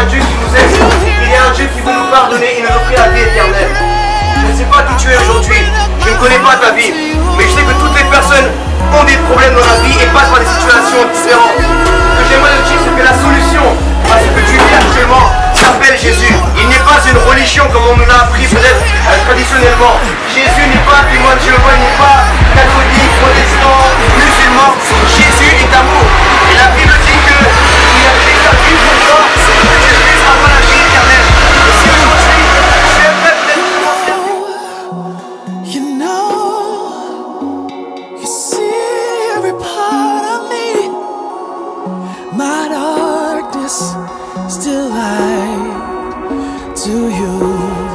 Il y a un Dieu qui nous aime. Il y a un Dieu qui veut nous pardonner et nous offrir la vie éternelle. Je ne sais pas qui tu es aujourd'hui. Je ne connais pas ta vie. Mais je sais que toutes les personnes ont des problèmes dans la vie et passent par des situations différentes. Ce que j'aimerais te dire, c'est que la solution à ce que tu vis actuellement s'appelle Jésus. Il n'est pas une religion comme on nous l'a appris peut-être euh, traditionnellement. every part of me. My darkness, still light to you.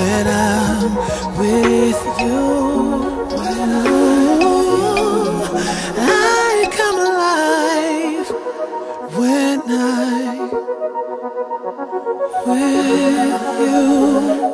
when I'm with you. I come alive when I'm with you.